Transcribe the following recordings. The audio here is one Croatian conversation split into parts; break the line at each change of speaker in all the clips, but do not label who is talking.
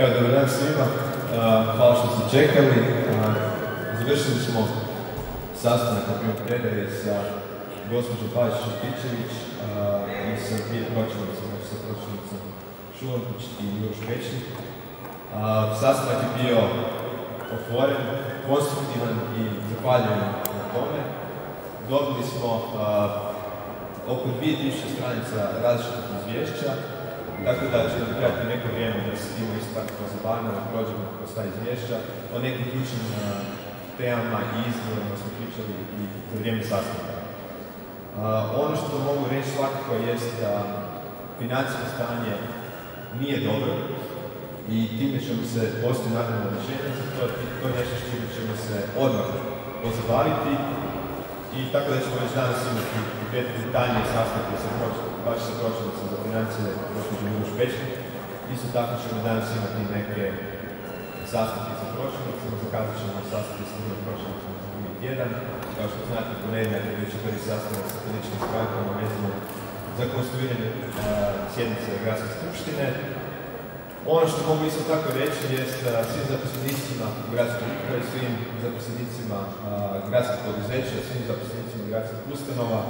Evo, dobro dan svima. Hvala što ste čekali. Završili smo sastanak na primjer predaje sa gospođom Pavić Šapićević i sa dvije pročelnice, znači sa pročelnicom Šulančić i Miloš Pečnik. Sastanak je bio otvoren, konstruktivan i zahvaljujem na tome. Dobili smo oko 2000 stranica različitih izvješća, tako da će trebati neko vrijeme da se tim isto tako pozabavimo, da prođemo kroz ta izvješća. O nekim ključnim temama i izgledima smo pričali i za vrijeme sastanka. Ono što mogu reći svakako jest da financijsko stanje nije dobro i time ćemo se postoji naravno rješenje za to, to je nešto što ćemo se odmah pozabaviti i tako da ćemo već danas imati detaljnije sastavke sa baš sa pročelnicom za financije gospođe Miloš Pečnik. Isto tako ćemo danas imati neke sastavke sa pročelnicama, zakazat ćemo sastavke sa drugim pročelnicama za drugi tjedan. Kao što znate, ponedjeljak je već prvi sastanak sa političkim strankama vezano za konstruiranje sjednice Gradske skupštine. Ono što mogu isto tako reći je svim zaposlenicima u gradskoj upravi, svim zaposlenicima gradskih poduzeća, svim zaposlenicima gradskih ustanova,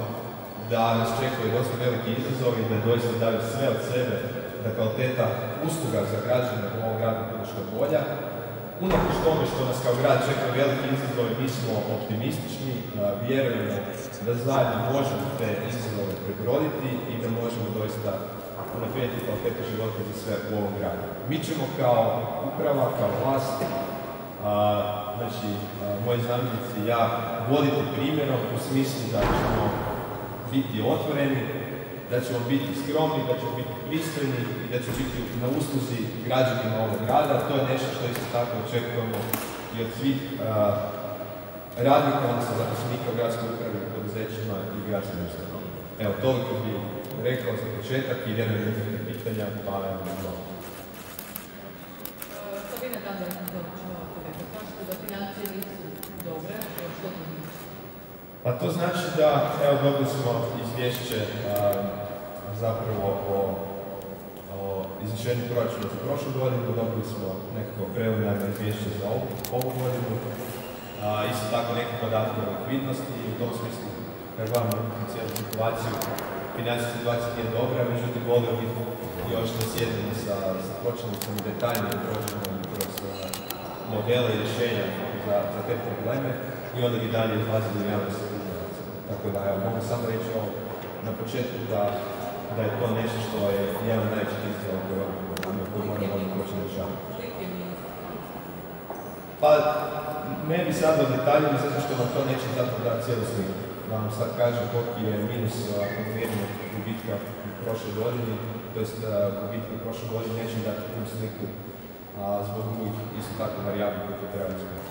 da nas čekaju dosta veliki izazovi, da doista daju sve od sebe, da kvaliteta usluga za građane u ovom gradu bude što bolja. Unatoč tome što nas kao grad čeka veliki izazovi, mi smo optimistični, vjerujemo da zajedno možemo te izazove prebroditi i da možemo doista unaprijediti kvalitetu života za sve u ovom gradu. Mi ćemo kao uprava, kao vlast, znači moji zamjenici i ja voditi primjerom u smislu da ćemo biti otvoreni, da ćemo biti skromni, da ćemo biti pristojni i da ćemo biti na usluzi građanima ovog grada. To je nešto što isto tako očekujemo i od svih radnika, odnosno zaposlenika u gradskoj upravi, poduzećima i gradskim ustanovama. Evo, toliko bi rekao za početak i vjerujem da pitanja, pa evo,
Sabina Tandar, kažete da financije nisu dobre, što to znači?
Pa to znači da, evo, dobili smo izvješće zapravo o, o proračuna za prošlu godinu, dobili smo nekako preliminarno izvješće za ovu, ovu godinu, isto tako neke podatke o likvidnosti i u tom smislu, kad gledamo cijelu situaciju, financijska situacija nije dobra, međutim volio bih još da sjedimo sa, sa pročelnicom detaljnije prođemo kroz modele i rješenja za, za te probleme i onda bi dalje izlazili u javnost Tako da, evo, mogu samo reći ovo na početku da, da je to nešto što je jedan od najvećih izgleda koje koji moramo ovdje početi rješavati. Pa, ne bi sad o detaljima, zato što vam to neće zato da cijelu sliku. Da vam sad kažem koliki je minus akumuliranog gubitka u prošloj godini, to jest gubitka u prošloj godini neće dati punu sliku a zbog drugih isto tako varijabli koje to treba izgledati.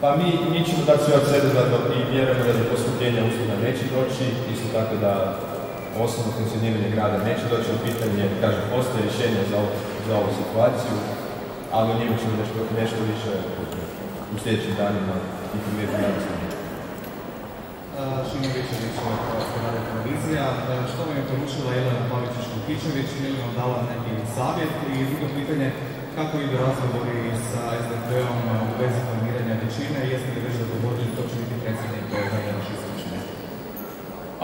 Pa mi, mi ćemo dati sve od sebe da i vjerujemo da do poskupljenja usluga neće doći, isto tako da osnovno funkcioniranje grada neće doći u pitanje, kažem, postoje rješenja za, za ovu situaciju, ali o njima ćemo nešto, nešto više u sljedećim danima informirati javnosti.
Šimo Vičević, Hrvatska radio televizija. Što vam je poručila Jelena Pavićić-Lukićević, je li vam dala neki savjet? I drugo pitanje, kako idu razgovori sa SDP-om u vezi formiranja većine? Jeste li već dogovorili to će biti predsjednik Zadnje naše skupštine?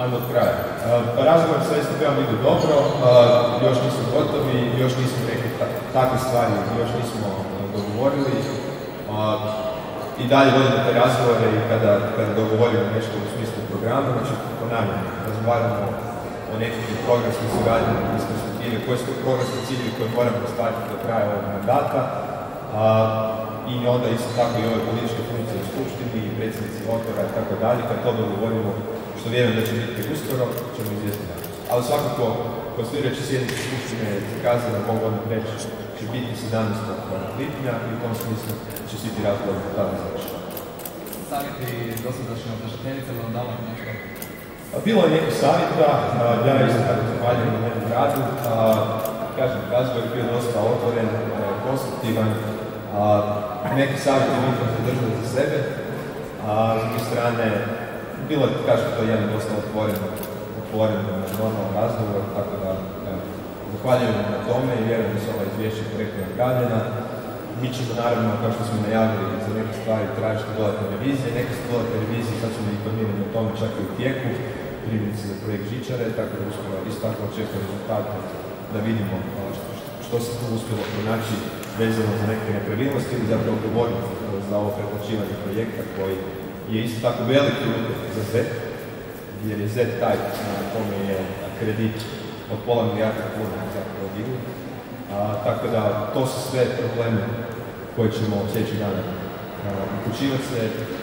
Ajmo od kraja. Pa razgovor sa SDP-om idu dobro, još nisu gotovi, još nismo rekli takve stvari, još nismo dogovorili. I dalje vodimo te razgovore i kada, kada dogovorimo nešto u smislu programa, znači ponavljamo, razgovaramo o nekakvim programskim suradnjama iz perspektive, koje su programski ciljevi koje moramo ostvariti do kraja ovog mandata. A, I onda isto tako i ove političke funkcije u Skupštini i predsjednici odbora i tako dalje, kad to dogovorimo, što vjerujem da će biti uskoro, ćemo izvijestiti. Ali svakako, konstituirajući sjednicu Skupštine je zakazana, mogu odmah reći, će biti 17. lipnja i u tom smislu će svi ti razgovori tada završiti.
Savjeti dosadašnje održateljice vam dala nešto?
Bilo je neko savjeta, ja isto tako zahvaljujem na jednom radu. Kažem, razgovor je bio dosta otvoren, konstruktivan. Neki savjeti mi zadržali za sebe, a s druge strane, bilo je, kažem, to jedan dosta otvoren, otvoren normalan razgovor, tako da evo, zahvaljujem na tome i vjerujem da su ova izvješća korektno napravljena. Mi ćemo naravno, kao što smo najavili, za neke stvari tražiti dodatne revizije. Neke su dodatne revizije, sad ćemo informirani o tome čak i u tijeku, primjerice za projekt Žičare, tako da uskoro isto tako očekujem rezultate da vidimo što, se tu uspjelo pronaći vezano za neke nepravilnosti ili zapravo odgovoriti za ovo preplaćivanje projekta koji je isto tako veliki utjecaj za ZET, jer je ZET taj na tome je kredit od pola milijarda kuna zapravo. A, tako da to su sve probleme koje ćemo sljedećih dana uključivati se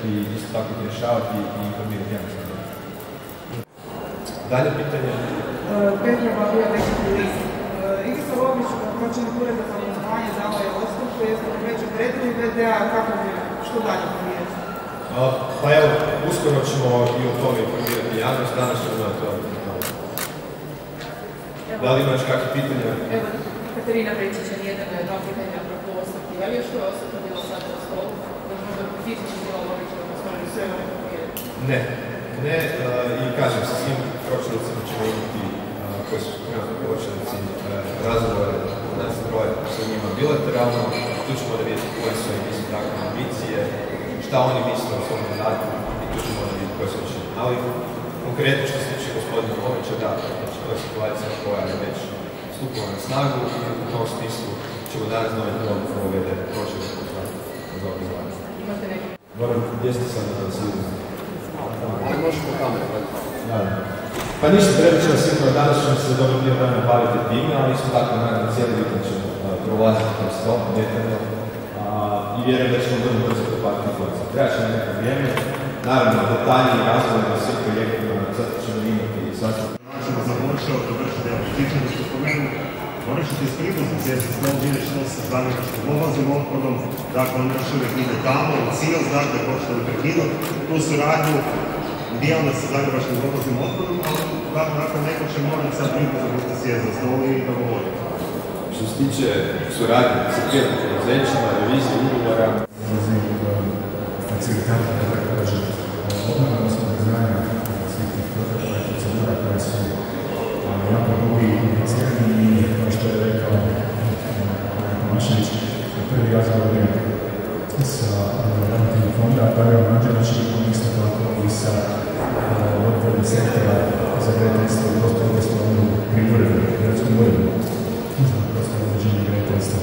i isto tako rješavati i informirati javnost. Dalje pitanje?
Petra Babija, nekakvi list. Ivica Lović, pročelnik ureda za obrazovanje, dao je ostavku, jeste li već odredili VDA, kako je, što dalje?
A, Pa evo, uskoro ćemo i o tome informirati javnost, danas ćemo na to. Da li imaš kakve pitanja?
Evo, Katarina Brečić je jedan od dva pitanja. Je li još koja ostavka bila sad na stolu? Da možda fizički bila odnosno sve papire.
Ne, ne, e, i kažem, sa svim pročelnicima ćemo imati, e, koji su trenutno pročelnici, e, razgovore nas troje sa njima bilateralno, tu ćemo da vidjeti koje su im isto tako ambicije, šta oni misle o svom mandatu i tu ćemo da vidjeti koje su više. Ali, konkretno što se tiče gospodina Lovića, da, znači to je situacija koja je već stupila na snagu i u tom smislu ćemo danas donijeti odluku o uvede pročelnika za za.
Imate neki
Moram, gdje ste sad na sigurno?
Ali možemo kameru
Da. Pa ništa, treba će vas sigurno, danas ćemo se dobro dio dana baviti time, ali isto tako naravno cijeli vikend ćemo prolaziti kroz to detaljno a, i vjerujem da ćemo vrlo brzo popati informacije. Treba će nam neko vrijeme, naravno detaljni razvoj na svim projektima, zato ćemo imati i sasvim
način započeo dovršiti apetičan što spomenu, pribuza svijesti s novog vidjeti što se zagrebačkim obrazim otpadom, dakle on još uvijek ide tamo, u cilj, dakle, počeli prekinuti tu suradnju, dijelno sa zagrebačkim obrazim otpadom, ali dakle, nakon neko će morati sa pribuzom biti sjest za stol i dogovoriti.
Što se tiče suradnje sa privatnim poduzećima, revizije ugovora,
facilitata, da tako kažem, obnova odnosno obrazovanja svih tih protokola i procedura koje su a, jako dugi i komplicirani i kao što je rekao kolega Tomašević, prvi razgovor je sa ravnateljem fonda Darijom Anđelićem, isto tako i sa voditeljem sektora za graditeljstvo i gospodarstvo pri uredu, gradskom uredu za prostorno uređenje i graditeljstvo.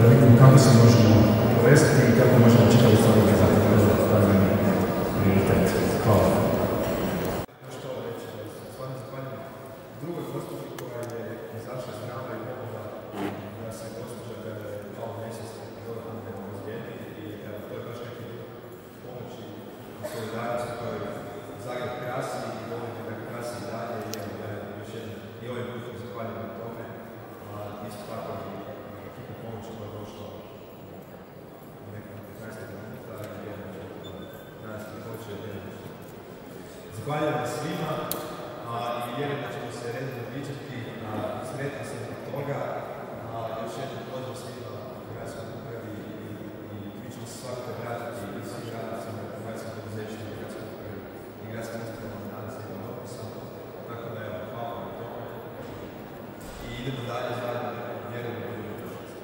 Da vidimo kako se možemo povesti i kako možemo čitati stvari za stavljeni prioritet. Hvala.
što reći, stvarno zahvaljujem drugoj gospođi koja je izašla iz rama i pomogla da se gospođa kada je malo mjesec dodatno razvijeni i evo, to je baš neki pomoći i solidarnosti koju Zagreb krasi i volite da krasi i dalje i evo, evo, još jednom i ovim putem zahvaljujem na tome, a isto tako i ekipu pomoći koja je došla u nekom 15 minuta i vjerujem da će danas pripoći od Zahvaljujem svima a, i vjerujem da ćemo se redno viđati. Sretno sam zbog toga. A, još jednom pozdrav svima u gradskoj upravi i, i mi ćemo se svakako vratiti i svim radnicima u gradskom poduzećima, u gradskoj upravi i gradskim ustavama danas jednom dopisom. Tako da evo, hvala vam na tome. I idemo dalje zajedno, vjerujem da bude budućnost.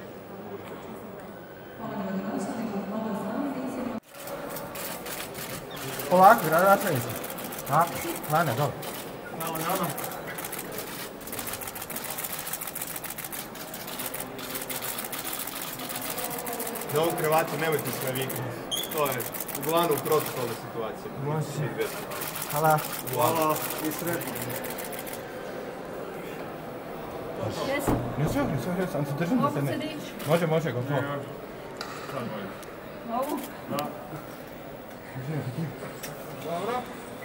Hvala gradonačelniku, hvala zamjenicima.
Polako, gradonačelnici. A, Lane, dobro.
Nama.
Na ovom krevatu nemojte se naviknuti. To je uglavnom protokolna situacija.
Može. Hvala.
Hvala.
I sretno. Ne sve, ne sve, sam se držim da se ne... Može, može, gotovo.
Mogu?
Dobro.